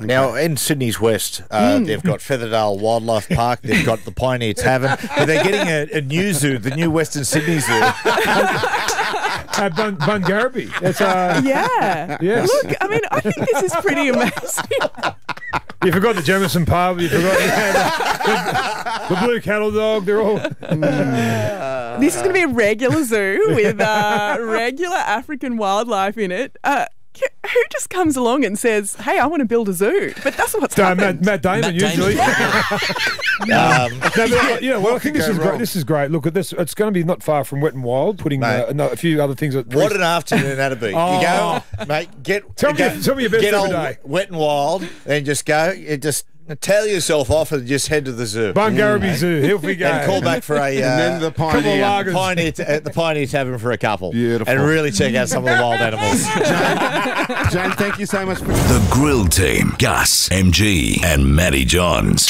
Now, in Sydney's West, uh, they've got Featherdale Wildlife Park, they've got the Pioneer Tavern, but they're getting a, a new zoo, the new Western Sydney Zoo. Uh, Bun- Bungarribee. That's uh, Yeah. Yes. Look, I mean, I think this is pretty amazing. you forgot the Jemison pub. You forgot yeah, the, the blue cattle dog. They're all. This is going to be a regular zoo with uh, regular African wildlife in it. Uh, who just comes along and says, "Hey, I want to build a zoo"? But that's what's Matt, happened. Matt Damon Matt usually. Um, No, but, you know, well, I think this is wrong? great. This is great. Look at this. It's going to be not far from Wet and Wild. Putting Mate. uh, no, a few other things. At what an afternoon that'd be. You go, mate, get, Oh. Tell me go, your- tell me your best get ever old day. Wet and Wild, and just go, It just tail yourself off and just head to the zoo. Bungarribee Zoo. Here we go. and call back for a uh, And then the couple of pioneer. lagers. pioneer t- at the Pioneer Tavern for a couple. Beautiful. And really check out some of the wild animals. Jane, thank you so much for. The Grill Team, Gus, MG, and Matty Johns.